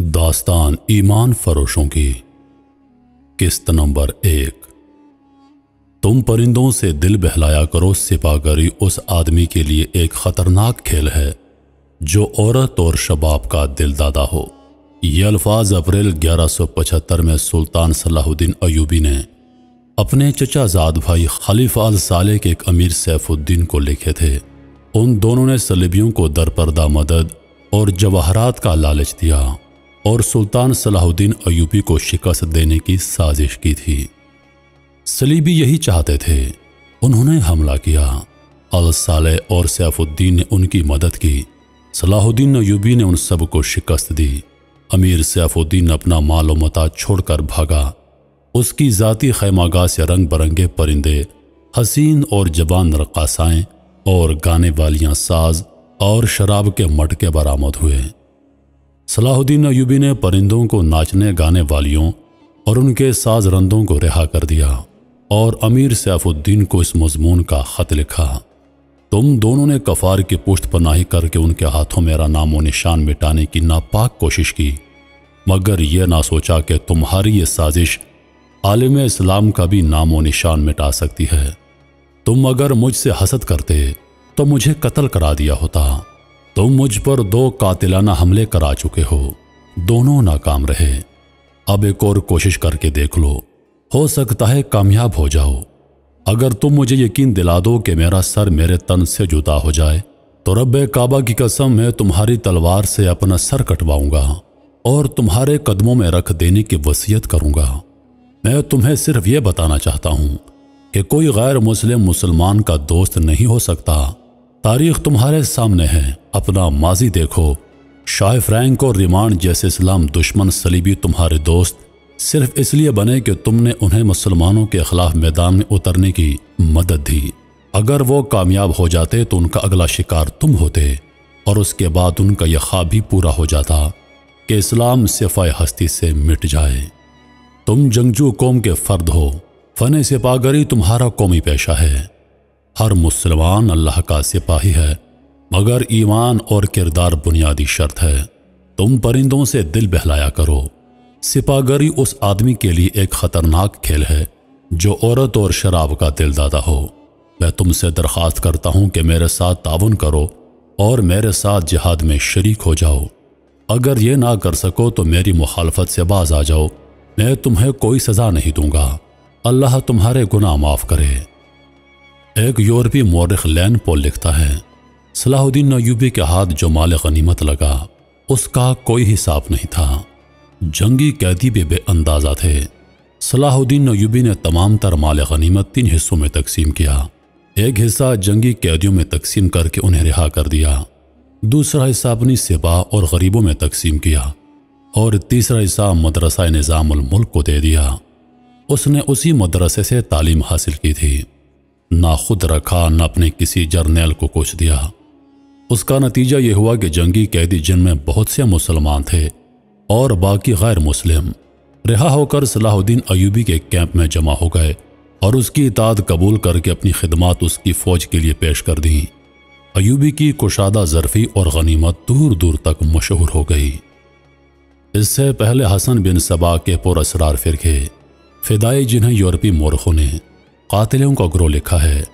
दास्तान ईमान फरोशों की। किस्त नंबर एक। तुम परिंदों से दिल बहलाया करो, सिपागरी उस आदमी के लिए एक खतरनाक खेल है, जो औरत और शबाब का दिल दादा हो। ये अल्फाज अप्रैल 1175 में सुल्तान सलाहुद्दीन अयूबी ने अपने चचाजाद भाई खलीफा अल साले के एक अमीर सैफुद्दीन को लिखे थे। उन दोनों ने सलीबियों को दरपर्दा मदद और जवाहरात का लालच दिया। और सुल्तान सलाहुद्दीन अयूबी को शिकस्त देने की साजिश की थी। सलीबी यही चाहते थे। उन्होंने हमला किया। अल साले और सैफुद्दीन ने उनकी मदद की। सलाहुद्दीन अयूबी ने उन सबको शिकस्त दी। अमीर सैफुद्दीन अपना मालो मता छोड़कर भागा। उसकी ज़ाती खैमागाह से रंग बरंगे परिंदे, हसीन और जबान रक्कासाएँ और गाने वालियाँ साज और शराब के मटके बरामद हुए। सलाहुद्दीन अयूबी ने परिंदों को नाचने गाने वालियों और उनके साज रंदों को रिहा कर दिया और अमीर सैफुद्दीन को इस मजमून का खत लिखा। तुम दोनों ने कफार की पुष्ट पनाही करके उनके हाथों मेरा नामो निशान मिटाने की नापाक कोशिश की, मगर यह ना सोचा कि तुम्हारी ये साजिश आलिम इस्लाम का भी नामो निशान मिटा सकती है। तुम अगर मुझसे हसद करते तो मुझे कत्ल करा दिया होता। तुम मुझ पर दो कातिलाना हमले करा चुके हो। दोनों नाकाम रहे। अब एक और कोशिश करके देख लो। हो सकता है कामयाब हो जाओ। अगर तुम मुझे यकीन दिला दो कि मेरा सर मेरे तन से जुदा हो जाए तो रब काबा की कसम मैं तुम्हारी तलवार से अपना सर कटवाऊँगा और तुम्हारे कदमों में रख देने की वसीयत करूँगा। मैं तुम्हें सिर्फ़ ये बताना चाहता हूँ कि कोई गैर मुस्लिम मुसलमान का दोस्त नहीं हो सकता। तारीख तुम्हारे सामने है। अपना माजी देखो। शाह फ्रैंक और रिमांड जैसे इस्लाम दुश्मन सलीबी तुम्हारे दोस्त सिर्फ़ इसलिए बने कि तुमने उन्हें मुसलमानों के खिलाफ मैदान में उतरने की मदद दी। अगर वो कामयाब हो जाते तो उनका अगला शिकार तुम होते और उसके बाद उनका यह ख्वाब भी पूरा हो जाता कि इस्लाम सिफाय हस्ती से मिट जाए। तुम जंगजू कौम के फर्द हो। फन सिपागरी तुम्हारा कौमी पेशा है। हर मुसलमान अल्लाह का सिपाही है, मगर ईमान और किरदार बुनियादी शर्त है। तुम परिंदों से दिल बहलाया करो। सिपागरी उस आदमी के लिए एक खतरनाक खेल है, जो औरत और शराब का दिलदादा हो। मैं तुमसे दरख्वास्त करता हूँ कि मेरे साथ ताउन करो और मेरे साथ जिहाद में शरीक हो जाओ। अगर ये ना कर सको तो मेरी मुखालफत से बाज आ जाओ। मैं तुम्हें कोई सजा नहीं दूँगा। अल्लाह तुम्हारे गुनाह माफ़ करे। एक यूरोपी मौरख लैन पोल लिखता है, सलाहुद्दीन अयूबी के हाथ जो माल गनीमत लगा, उसका कोई हिसाब नहीं था। जंगी कैदी भी बेअंदाजा थे। सलाहुद्दीन अयूबी ने तमाम तर माल गनीमत तीन हिस्सों में तकसीम किया। एक हिस्सा जंगी कैदियों में तकसीम करके उन्हें रिहा कर दिया। दूसरा हिस्सा अपनी सिपा और गरीबों में तकसीम किया। और तीसरा हिस्सा मदरसा निज़ामुल मुल्क को दे दिया। उसने उसी मदरसे से तालीम हासिल की थी। ना खुद रखा, ना अपने किसी जर्नेल को कुछ दिया। उसका नतीजा ये हुआ कि जंगी कैदी जिनमें बहुत से मुसलमान थे और बाकी गैर मुस्लिम, रिहा होकर सलाहुद्दीन अयूबी के कैंप में जमा हो गए और उसकी इताद कबूल करके अपनी खिदमत उसकी फौज के लिए पेश कर दी। अयूबी की कुशादा जरफी और गनीमत दूर दूर तक मशहूर हो गई। इससे पहले हसन बिन सबा के पुरसरार फिरके फिदाई जिन्हें यूरोपी मोरखों ने कातिलों का ग्रोह लिखा है।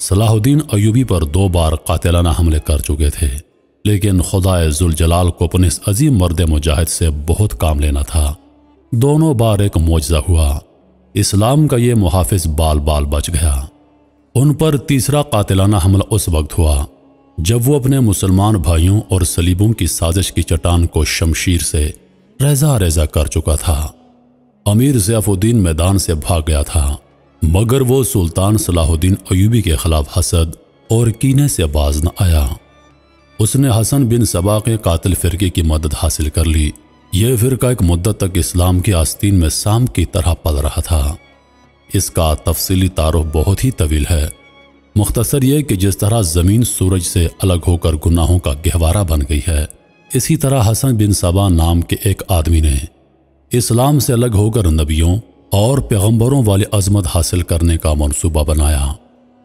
सलाहुद्दीन अयूबी पर दो बार कातिलाना हमले कर चुके थे, लेकिन खुदाए जुलजलाल को अपने इस अजीम मर्द मुजाहिद से बहुत काम लेना था। दोनों बार एक मुआजा हुआ। इस्लाम का ये मुहाफिज बाल बाल बच गया। उन पर तीसरा कातिलाना हमला उस वक्त हुआ, जब वो अपने मुसलमान भाइयों और सलीबों की साजिश की चट्टान को शमशीर से रेजा रेजा कर चुका था। अमीर जैफुद्दीन मैदान से भाग गया था। मगर वो सुल्तान सलाहुद्दीन अयूबी के खिलाफ हसद और कीने से बाज न आया। उसने हसन बिन सबा के कातिल फिरके की मदद हासिल कर ली। यह फिरका एक मुद्दत तक इस्लाम की आस्तीन में शाम की तरह पल रहा था। इसका तफसीली तारुफ बहुत ही तवील है। मुख्तसर यह कि जिस तरह ज़मीन सूरज से अलग होकर गुनाहों का गहवारा बन गई है, इसी तरह हसन बिन सबा नाम के एक आदमी ने इस्लाम से अलग होकर नबियों और पैगंबरों वाली अजमत हासिल करने का मनसूबा बनाया।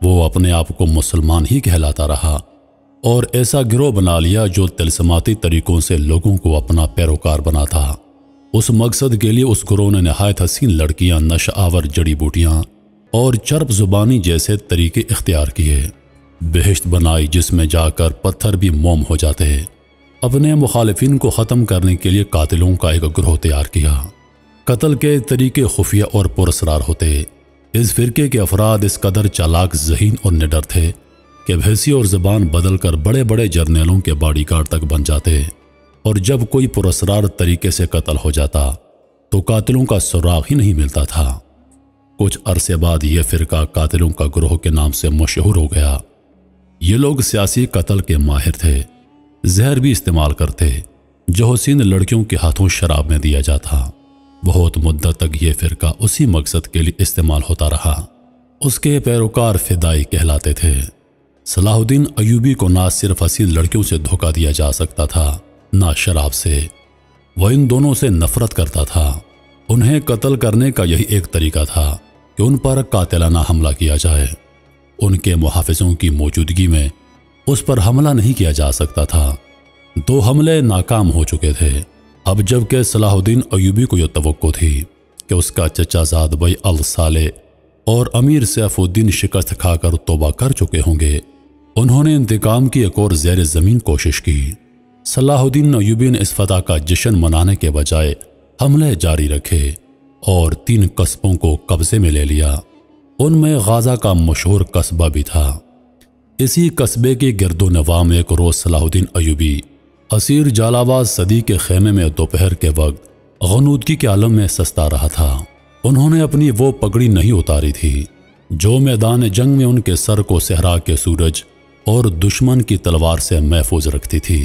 वो अपने आप को मुसलमान ही कहलाता रहा और ऐसा गिरोह बना लिया जो तिलसमाती तरीकों से लोगों को अपना पैरोकार बना था। उस मकसद के लिए उस गुरोह ने नहायत हसीन लड़कियाँ नश आवर जड़ी बूटियाँ और चर्प जुबानी जैसे तरीके इख्तियार किए। बेहश्त बनाई जिसमें जाकर पत्थर भी मोम हो जाते। अपने मुखालफिन को ख़त्म करने के लिए कातिलों का एक ग्रोह तैयार किया। कत्ल के तरीके खुफिया और पुरसरार होते। इस फिरके के अफराद इस कदर चालाक, जहीन और निडर थे कि भैंसी और जबान बदल कर बड़े बड़े जर्नेलों के बाड़ी गार्ड तक बन जाते और जब कोई पुरसरार तरीके से कत्ल हो जाता तो कातिलों का सुराग ही नहीं मिलता था। कुछ अरसे बाद यह फिरका कातिलों का ग्रोह के नाम से मशहूर हो गया। ये लोग सियासी कत्ल के माहिर थे, जहर भी इस्तेमाल करते जो हसीन लड़कियों के हाथों शराब में दिया जाता। बहुत मुद्दत तक ये फिरका उसी मकसद के लिए इस्तेमाल होता रहा। उसके पैरोकार फिदाई कहलाते थे। सलाहुद्दीन अयूबी को ना सिर्फ़ हसीन लड़कियों से धोखा दिया जा सकता था, ना शराब से। वह इन दोनों से नफरत करता था। उन्हें कत्ल करने का यही एक तरीका था कि उन पर कातिलाना हमला किया जाए। उनके मुहाफिजों की मौजूदगी में उस पर हमला नहीं किया जा सकता था। दो हमले नाकाम हो चुके थे। अब जबकि सलाहुद्दीन अयूबी को यह तो थी कि उसका चचाजाद भाई अल साले और अमीर सैफुद्दीन शिकस्त खाकर तोबा कर चुके होंगे, उन्होंने इंतकाम की एक और जैर ज़मीन कोशिश की। सलाहुद्दीन अयूबी ने इस फतह का जश्न मनाने के बजाय हमले जारी रखे और तीन कस्बों को कब्जे में ले लिया। उनमें गाजा का मशहूर कस्बा भी था। इसी कस्बे के गिरदो नवा में एक रोज सलाहुद्दीन अयूबी असीर जालाबाज सदी के खेमे में दोपहर के वक्त गनूदगी के आलम में सस्ता रहा था। उन्होंने अपनी वो पगड़ी नहीं उतारी थी, जो मैदान जंग में उनके सर को सहरा के सूरज और दुश्मन की तलवार से महफूज रखती थी।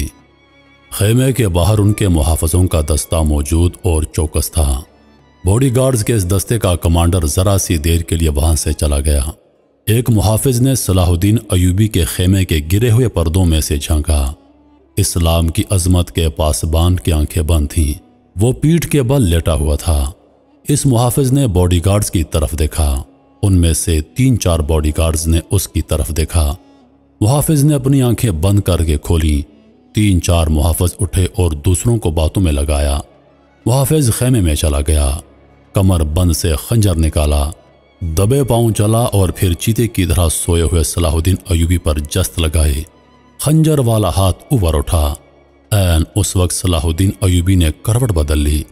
खेमे के बाहर उनके मुहाफ़ों का दस्ता मौजूद और चौकस था। बॉडीगार्ड्स के इस दस्ते का कमांडर जरा सी देर के लिए वहाँ से चला गया। एक मुहाफिज ने सलाहुद्दीन अयूबी के खेमे के गिरे हुए पर्दों में से झांका। इस्लाम की अजमत के पासबान की आँखें बंद थीं। वो पीठ के बल लेटा हुआ था। इस मुहाफिज ने बॉडीगार्ड्स की तरफ़ देखा। उनमें से तीन चार बॉडीगार्ड्स ने उसकी तरफ़ देखा। मुहाफिज ने अपनी आँखें बंद करके खोली। तीन चार मुहाफिज उठे और दूसरों को बातों में लगाया। मुहाफिज खेमे में चला गया। कमर बंद से खंजर निकाला। दबे पाँव चला और फिर चीते की तरह सोए हुए सलाहुद्दीन अयूबी पर जस्त लगाए। खंजर वाला हाथ ऊपर उठा एन उस वक्त सलाहुद्दीन अयूबी ने करवट बदल ली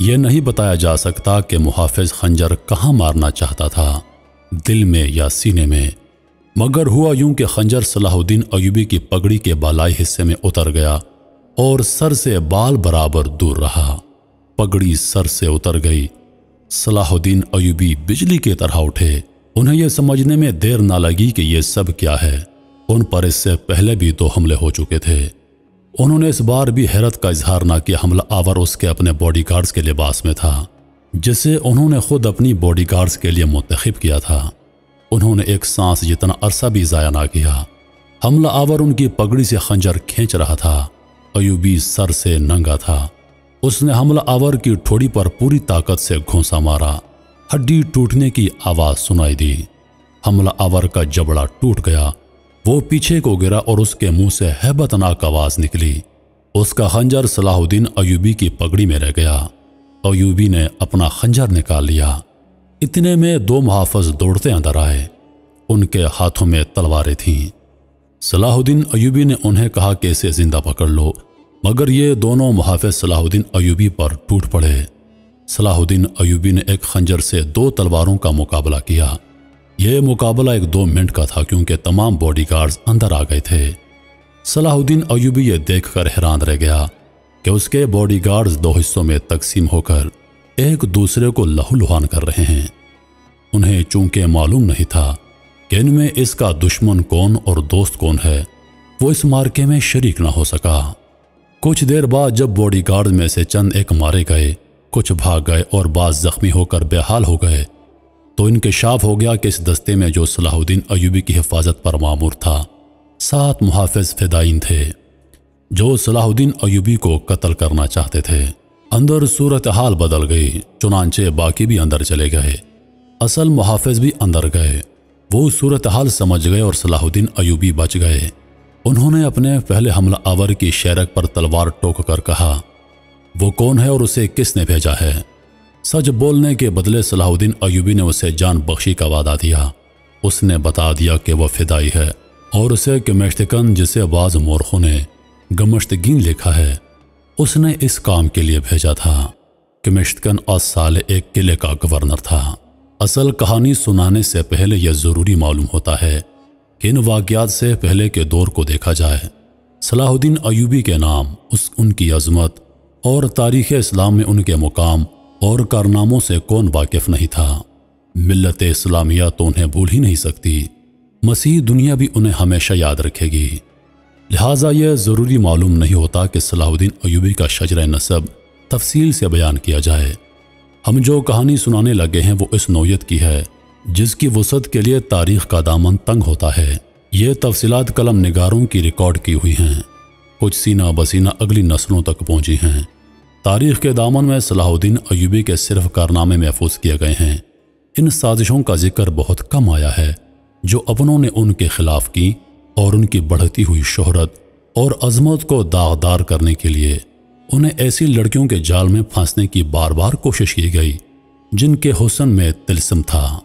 यह नहीं बताया जा सकता कि मुहाफिज खंजर कहाँ मारना चाहता था दिल में या सीने में मगर हुआ यूँ कि खंजर सलाहुद्दीन अयूबी की पगड़ी के बालाई हिस्से में उतर गया और सर से बाल बराबर दूर रहा पगड़ी सर से उतर गई सलाहुद्दीन अयूबी बिजली की तरह उठे उन्हें यह समझने में देर ना लगी कि यह सब क्या है उन पर इससे पहले भी दो हमले हो चुके थे। उन्होंने इस बार भी हैरत का इजहार ना किया, हमला आवर उसके अपने बॉडीगार्ड्स के लिबास में था, जिसे उन्होंने खुद अपनी बॉडीगार्ड्स के लिए मुंतखब किया था। उन्होंने एक सांस जितना अरसा भी ज़ाया ना किया। हमला आवर उनकी पगड़ी से खंजर खींच रहा था, अयूबी सर से नंगा था। उसने हमला आवर की ठोड़ी पर पूरी ताकत से घोंसा मारा। हड्डी टूटने की आवाज़ सुनाई दी। हमला आवर का जबड़ा टूट गया। वो पीछे को गिरा और उसके मुँह से हैबतनाक आवाज़ निकली। उसका खंजर सलाहुद्दीन अयूबी की पगड़ी में रह गया। अयूबी ने अपना खंजर निकाल लिया। इतने में दो मुहाफज दौड़ते अंदर आए। उनके हाथों में तलवारें थीं। सलाहुद्दीन अयूबी ने उन्हें कहा कि इसे ज़िंदा पकड़ लो, मगर ये दोनों मुहाफ़ सलाहुद्दीन अयूबी पर टूट पड़े। सलाहुद्दीन अयूबी ने एक खंजर से दो तलवारों का मुकाबला किया। यह मुकाबला एक दो मिनट का था क्योंकि तमाम बॉडीगार्ड्स अंदर आ गए थे। सलाहुद्दीन अयूबी ये देखकर हैरान रह गया कि उसके बॉडीगार्ड्स दो हिस्सों में तकसीम होकर एक दूसरे को लहूलुहान कर रहे हैं। उन्हें चूँकि मालूम नहीं था कि इनमें इसका दुश्मन कौन और दोस्त कौन है, वो इस मार्के में शरीक ना हो सका। कुछ देर बाद जब बॉडीगार्ड में से चंद एक मारे गए, कुछ भाग गए और बाज जख्मी होकर बेहाल हो गए तो इनके शाफ हो गया कि इस दस्ते में जो सलाहुद्दीन अयूबी की हिफाजत पर मामूर था, सात मुहाफ़ फिदाइन थे, जो सलाहुद्दीन अयूबी को कत्ल करना चाहते थे। अंदर सूरत हाल बदल गई, चुनाचे बाकी भी अंदर चले गए। असल मुहाफ़ भी अंदर गए। वो सूरत हाल समझ गए और सलाहुद्दीन अयूबी बच गए। उन्होंने अपने पहले हमला आवर की शेरक पर तलवार टोक कर कहा, वो कौन है और उसे किसने भेजा है? सच बोलने के बदले सलाहुद्दीन अयूबी ने उसे जान बख्शी का वादा दिया। उसने बता दिया कि वह फिदाई है और उसे कमेश्तकन, जिसे बाज मोरखों ने गमश्तगीन लिखा है, उसने इस काम के लिए भेजा था। कमिश्तकन और साल एक किले का गवर्नर था। असल कहानी सुनाने से पहले यह ज़रूरी मालूम होता है कि इन वाक़ात से पहले के दौर को देखा जाए। सलाहुद्दीन अयूबी के नाम, उस उनकी अजमत और तारीख़ इस्लाम में उनके मुकाम और कारनामों से कौन वाकिफ नहीं था। मिलत इस्लामिया तो उन्हें भूल ही नहीं सकती। मसीह दुनिया भी उन्हें हमेशा याद रखेगी। लिहाजा यह ज़रूरी मालूम नहीं होता कि सलाहुद्दीन अयूबी का शजर नसब तफसील से बयान किया जाए। हम जो कहानी सुनाने लगे हैं वो इस नोयत की है, जिसकी वसत के लिए तारीख का दामन तंग होता है। ये तफसीत कलम निगारों की रिकॉर्ड की हुई हैं। कुछ सीना बसीना अगली नस्लों तक पहुँची हैं। तारीख के दामन में सलाहुद्दीन अयूबी के सिर्फ़ कारनामे महफूज किए गए हैं। इन साजिशों का ज़िक्र बहुत कम आया है, जो अपनों ने उनके खिलाफ की और उनकी बढ़ती हुई शोहरत और अजमत को दागदार करने के लिए उन्हें ऐसी लड़कियों के जाल में फांसने की बार बार कोशिश की गई, जिनके हुसन में तिलसम था।